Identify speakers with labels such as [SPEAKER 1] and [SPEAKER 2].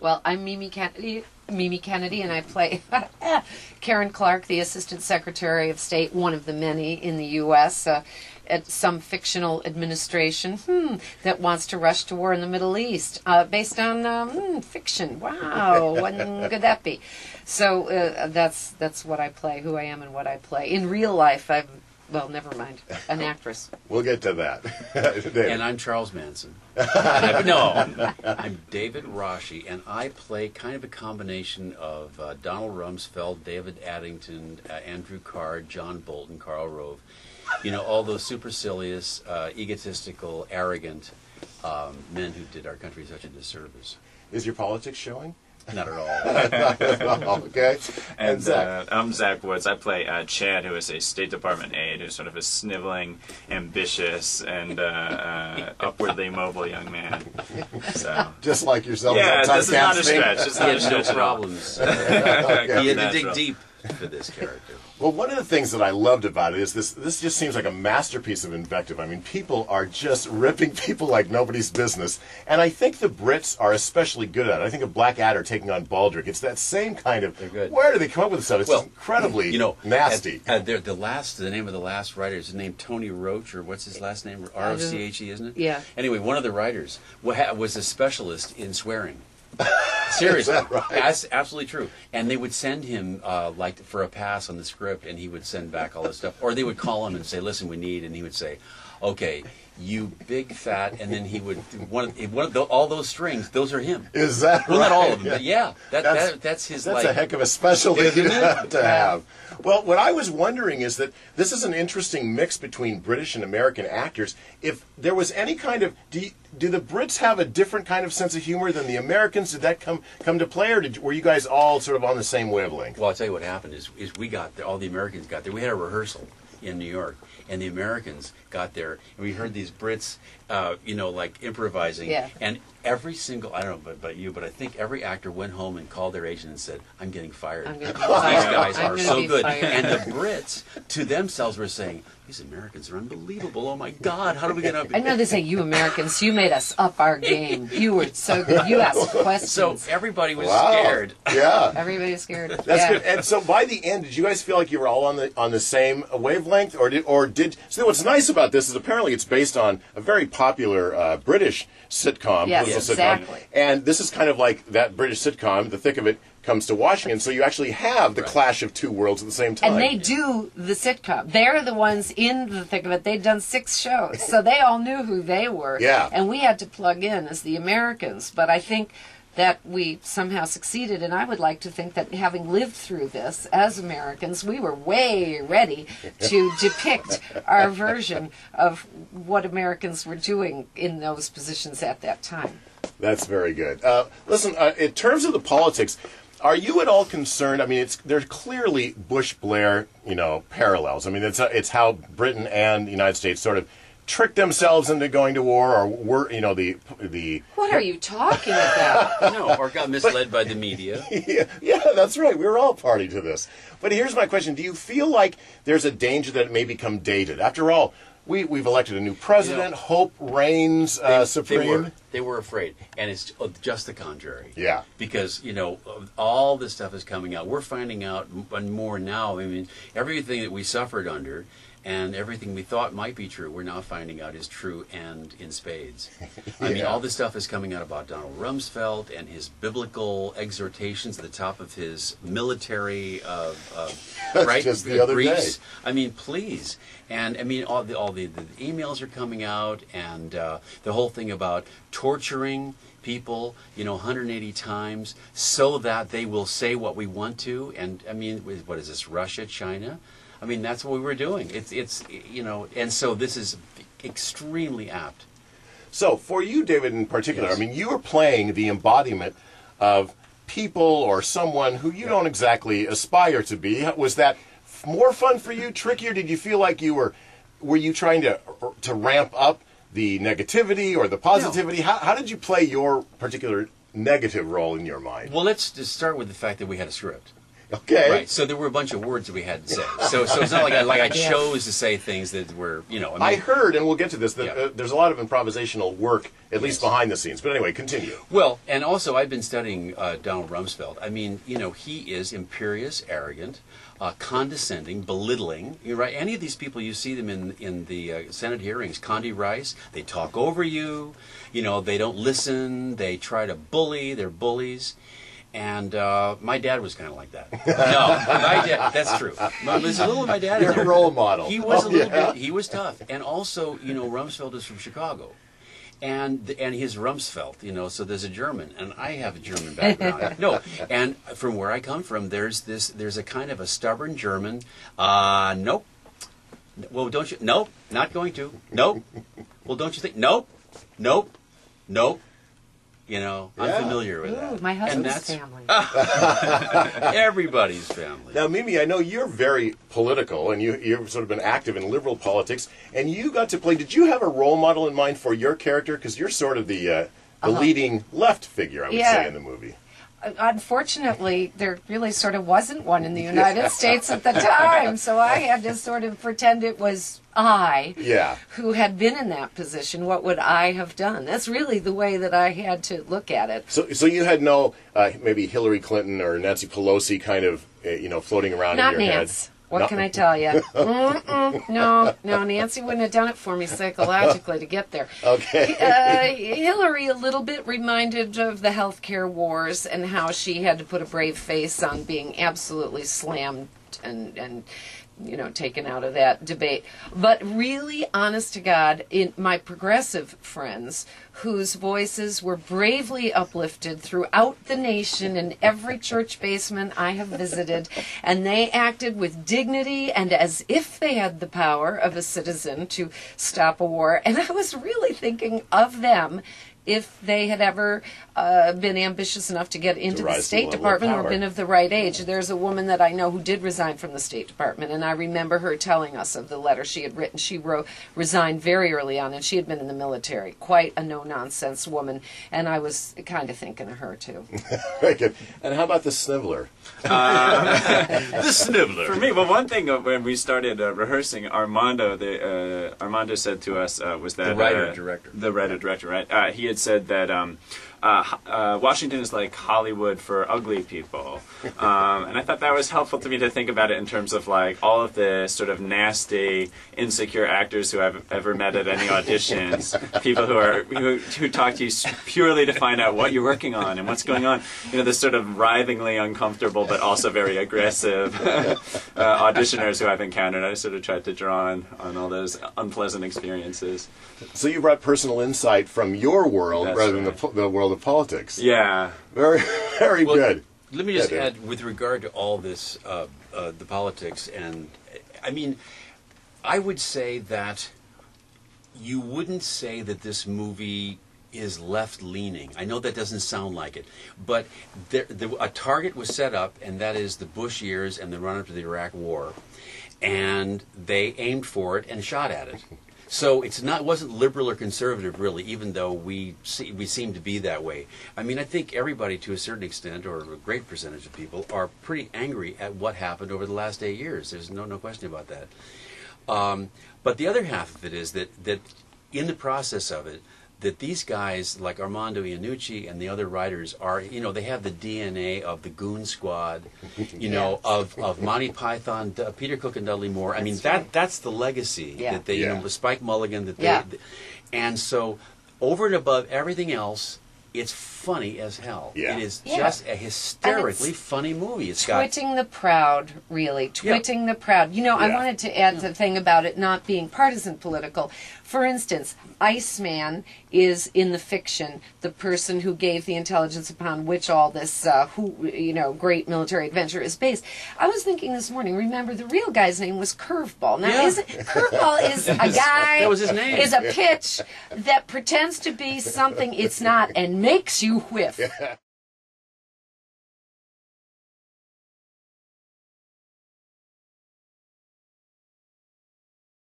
[SPEAKER 1] Well, I'm Mimi Kennedy. Mimi Kennedy, and I play Karen Clark, the Assistant Secretary of State, one of the many in the U.S. Uh, at some fictional administration hmm, that wants to rush to war in the Middle East uh, based on um, fiction. Wow, what could that be? So uh, that's that's what I play, who I am, and what I play. In real life, I've well, never mind, an actress.
[SPEAKER 2] We'll get to that. David.
[SPEAKER 3] And I'm Charles Manson. I- no, I'm David Rasche, and I play kind of a combination of uh, Donald Rumsfeld, David Addington, uh, Andrew Card, John Bolton, Karl Rove. You know, all those supercilious, uh, egotistical, arrogant um, men who did our country such a disservice.
[SPEAKER 2] Is your politics showing?
[SPEAKER 3] Not at all.
[SPEAKER 2] okay.
[SPEAKER 4] And
[SPEAKER 2] Zach.
[SPEAKER 4] uh, I'm Zach Woods. I play uh, Chad, who is a State Department aide, who's sort of a sniveling, ambitious, and uh, uh, upwardly mobile young man. So,
[SPEAKER 2] Just like yourself.
[SPEAKER 4] yeah,
[SPEAKER 2] sometimes
[SPEAKER 4] this is not a stretch.
[SPEAKER 2] think.
[SPEAKER 4] It's
[SPEAKER 3] He
[SPEAKER 4] not a
[SPEAKER 3] had no
[SPEAKER 4] stretch at
[SPEAKER 3] problems.
[SPEAKER 2] Okay.
[SPEAKER 3] he had to dig deep for this character.
[SPEAKER 2] Well, one of the things that I loved about it is this. This just seems like a masterpiece of invective. I mean, people are just ripping people like nobody's business, and I think the Brits are especially good at it. I think of Blackadder taking on Baldric. It's that same kind of.
[SPEAKER 3] They're good.
[SPEAKER 2] Where do they come up with this stuff? It's
[SPEAKER 3] Well,
[SPEAKER 2] incredibly
[SPEAKER 3] you know,
[SPEAKER 2] nasty.
[SPEAKER 3] The, the last, the name of the last writer is named Tony Roche, or what's his last name? R O C H E, isn't it?
[SPEAKER 1] Yeah.
[SPEAKER 3] Anyway, one of the writers was a specialist in swearing. Seriously,
[SPEAKER 2] right?
[SPEAKER 3] that's absolutely true. And they would send him uh, like for a pass on the script, and he would send back all this stuff. Or they would call him and say, "Listen, we need," and he would say, "Okay, you big fat," and then he would one one of the, all those strings. Those are him.
[SPEAKER 2] is that
[SPEAKER 3] Well,
[SPEAKER 2] right?
[SPEAKER 3] not all of them, but yeah, that,
[SPEAKER 2] That's-
[SPEAKER 3] that that's his.
[SPEAKER 2] That's
[SPEAKER 3] like,
[SPEAKER 2] a heck of a specialty to have, to have. Well, what I was wondering is that this is an interesting mix between British and American actors. If there was any kind of do, you, do the Brits have a different kind of sense of humor than the Americans? Did that come come to play, or did, were you guys all sort of on the same wavelength?
[SPEAKER 3] Well, I'll tell you what happened is, is we got there, all the Americans got there. We had a rehearsal in New York, and the Americans got there, and we heard these Brits, uh, you know, like improvising.
[SPEAKER 1] Yeah.
[SPEAKER 3] And every single, I don't know about, you, but I think every actor went home and called their agent and said, I'm getting fired.
[SPEAKER 1] I'm
[SPEAKER 3] These
[SPEAKER 1] fired.
[SPEAKER 3] guys
[SPEAKER 1] I'm
[SPEAKER 3] are so good.
[SPEAKER 1] fired."
[SPEAKER 3] And the Brits, to themselves, were saying, these Americans are unbelievable. Oh, my God, how do we get up?
[SPEAKER 1] I know they say you Americans, you made us up our game. You were so good. You asked questions.
[SPEAKER 3] So everybody was
[SPEAKER 2] Wow.
[SPEAKER 3] scared.
[SPEAKER 2] Yeah.
[SPEAKER 1] Everybody was scared.
[SPEAKER 2] That's
[SPEAKER 1] yeah.
[SPEAKER 2] good. And so by the end, did you guys feel like you were all on the on the same wavelength, or did or did? So what's nice about this is apparently it's based on a very popular uh, British sitcom,
[SPEAKER 1] Yes,
[SPEAKER 2] political
[SPEAKER 1] exactly.
[SPEAKER 2] sitcom, and this is kind of like that British sitcom. The thick of it comes to Washington, so you actually have the
[SPEAKER 3] Right.
[SPEAKER 2] clash of two worlds at the same time.
[SPEAKER 1] And they do the sitcom. They're the ones in the thick of it. They'd done six shows, so they all knew who they were.
[SPEAKER 2] Yeah.
[SPEAKER 1] And we had to plug in as the Americans. But I think that we somehow succeeded, and I would like to think that having lived through this as Americans, we were way ready to depict our version of what Americans were doing in those positions at that time.
[SPEAKER 2] That's very good. Uh, listen, uh, in terms of the politics, are you at all concerned? I mean, it's there's clearly Bush Blair, you know, parallels. I mean, it's uh, it's how Britain and the United States sort of tricked themselves into going to war, or were you know the the
[SPEAKER 1] What are you talking about?
[SPEAKER 3] No, or got misled by the media.
[SPEAKER 2] yeah, yeah, that's right. We were all party to this. But here's my question: Do you feel like there's a danger that it may become dated? After all, we we've elected a new president.
[SPEAKER 3] You know,
[SPEAKER 2] Hope reigns uh, supreme.
[SPEAKER 3] They were, they were afraid, and it's just the contrary.
[SPEAKER 2] Yeah.
[SPEAKER 3] Because you know all this stuff is coming out. We're finding out more now. I mean, everything that we suffered under, and everything we thought might be true, we're now finding out is true and in spades. I mean, all this stuff is coming out about Donald Rumsfeld and his biblical exhortations at the top of his military, uh, uh, right?
[SPEAKER 2] Just the other
[SPEAKER 3] briefs.
[SPEAKER 2] day.
[SPEAKER 3] I mean, please. And I mean, all the all the, the emails are coming out, and uh, the whole thing about torturing people, you know, 180 times, so that they will say what we want to. And I mean, what is this? Russia, China? I mean, that's what we were doing. It's it's you know, and so this is extremely apt.
[SPEAKER 2] So, for you, David, in particular,
[SPEAKER 3] Yes.
[SPEAKER 2] I mean, you are playing the embodiment of people or someone who you don't exactly aspire to be. Was that more fun for you, trickier? Did you feel like you were, were you trying to to ramp up the negativity or the positivity? How, how did you play your particular negative role in your mind?
[SPEAKER 3] Well, let's just start with the fact that we had a script.
[SPEAKER 2] Okay.
[SPEAKER 3] Right. So there were a bunch of words that we had to say. So so it's not like I like I chose to say things that were you know. I, mean,
[SPEAKER 2] I heard, and we'll get to this, that
[SPEAKER 3] Yeah.
[SPEAKER 2] uh, there's a lot of improvisational work, at least behind the scenes. But anyway, continue.
[SPEAKER 3] Well, and also I've been studying uh, Donald Rumsfeld. I mean, you know, he is imperious, arrogant, uh, condescending, belittling. You're right. Any of these people, you see them in in the uh, Senate hearings. Condi Rice, they talk over you. You know, they don't listen. They try to bully. They're bullies. And uh, my dad was kind of like that. No, my dad. That's true. There's a little of my dad.
[SPEAKER 2] a role model.
[SPEAKER 3] He was
[SPEAKER 2] Oh,
[SPEAKER 3] a little
[SPEAKER 2] yeah.
[SPEAKER 3] bit. He was tough, and also, you know, Rumsfeld is from Chicago, and and his Rumsfeld, you know, so there's a German, and I have a German background. no, and from where I come from, there's this, there's a kind of a stubborn German. Uh, nope. Well, don't you? Nope, not going to. Nope. Well, don't you think? Nope. Nope. Nope. You know,
[SPEAKER 2] Yeah.
[SPEAKER 3] I'm familiar with
[SPEAKER 1] Ooh,
[SPEAKER 3] that.
[SPEAKER 1] my
[SPEAKER 3] and
[SPEAKER 1] husband's
[SPEAKER 3] that's
[SPEAKER 1] family.
[SPEAKER 3] everybody's family.
[SPEAKER 2] Now, Mimi, I know you're very political, and you, you've sort of been active in liberal politics, and you got to play. Did you have a role model in mind for your character? Because you're sort of the uh, the leading left figure, I would
[SPEAKER 1] Yeah.
[SPEAKER 2] say, in the movie.
[SPEAKER 1] Unfortunately, there really sort of wasn't one in the United States at the time, so I had to sort of pretend it was I
[SPEAKER 2] Yeah.
[SPEAKER 1] who had been in that position. What would I have done? That's really the way that I had to look at it.
[SPEAKER 2] So, so you had no uh, maybe Hillary Clinton or Nancy Pelosi kind of uh, you know floating around
[SPEAKER 1] Not
[SPEAKER 2] in your
[SPEAKER 1] Nance.
[SPEAKER 2] head.
[SPEAKER 1] What can I tell you? Mm-mm, no, no, Nancy wouldn't have done it for me psychologically to get there.
[SPEAKER 2] Okay.
[SPEAKER 1] Uh, Hillary a little bit reminded of the healthcare wars and how she had to put a brave face on being absolutely slammed and and you know taken out of that debate. But really, honest to God, in my progressive friends whose voices were bravely uplifted throughout the nation in every church basement I have visited, and they acted with dignity and as if they had the power of a citizen to stop a war. And I was really thinking of them if they had ever uh, been ambitious enough to get into the
[SPEAKER 2] to the
[SPEAKER 1] State
[SPEAKER 2] level
[SPEAKER 1] Department or been of the right age. There's a woman that I know who did resign from the State Department, and I remember her telling us of the letter she had written. She wrote, resigned very early on, and she had been in the military. Quite a no nonsense woman, and I was kind of thinking of her too.
[SPEAKER 2] Very good. And how about the Sniveler?
[SPEAKER 3] the sniveler.
[SPEAKER 4] For me, well, one thing uh, when we started uh, rehearsing, Armando, the, uh, Armando said to us uh, was that
[SPEAKER 3] The writer,
[SPEAKER 4] uh,
[SPEAKER 3] director.
[SPEAKER 4] the writer director, right? Uh, he had said that um, uh, uh, Washington is like Hollywood for ugly people, um, and I thought that was helpful to me to think about it in terms of like all of the sort of nasty, insecure actors who I've ever met at any auditions, people who are who, who talk to you purely to find out what you're working on and what's going on. You know, this sort of writhingly uncomfortable but also very aggressive uh, auditioners who I've encountered. I sort of tried to draw on, on all those unpleasant experiences.
[SPEAKER 2] So you brought personal insight from your world
[SPEAKER 4] That's
[SPEAKER 2] rather than the, the world of politics.
[SPEAKER 4] Yeah.
[SPEAKER 2] Very, very
[SPEAKER 3] Well,
[SPEAKER 2] good.
[SPEAKER 3] Let me just
[SPEAKER 2] Yeah,
[SPEAKER 3] add, with regard to all this, uh, uh, the politics, and I mean, I would say that you wouldn't say that this movie is left leaning. I know that doesn't sound like it, but there, the, a target was set up, and that is the Bush years and the run up to the Iraq War, and they aimed for it and shot at it. So it's not wasn't liberal or conservative really, even though we see, we seem to be that way. I mean, I think everybody to a certain extent, or a great percentage of people, are pretty angry at what happened over the last eight years. There's no no question about that. Um, but the other half of it is that that in the process of it, that these guys like Armando Iannucci and the other writers are, you know, they have the DNA of the Goon Squad, you know, of, of Monty Python, D- Peter Cook and Dudley Moore. I mean, that that's the legacy
[SPEAKER 1] Yeah.
[SPEAKER 3] that they, you know, with Spike Milligan that they,
[SPEAKER 1] Yeah.
[SPEAKER 3] and so over and above everything else. It's funny as hell.
[SPEAKER 2] Yeah.
[SPEAKER 3] It is
[SPEAKER 1] Yeah.
[SPEAKER 3] just a hysterically funny movie. It's got
[SPEAKER 1] Twitting the proud, really. Twitting the proud. You know, I wanted to add the thing about it not being partisan political. For instance, Iceman is in the fiction the person who gave the intelligence upon which all this, uh, who you know, great military adventure is based. I was thinking this morning. Remember, the real guy's name was Curveball. Now,
[SPEAKER 3] Yeah.
[SPEAKER 1] is it, Curveball is a guy.
[SPEAKER 3] that was his name.
[SPEAKER 1] Is a pitch that pretends to be something it's not and makes you whiff.